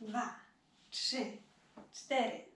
dwa, trzy, cztery,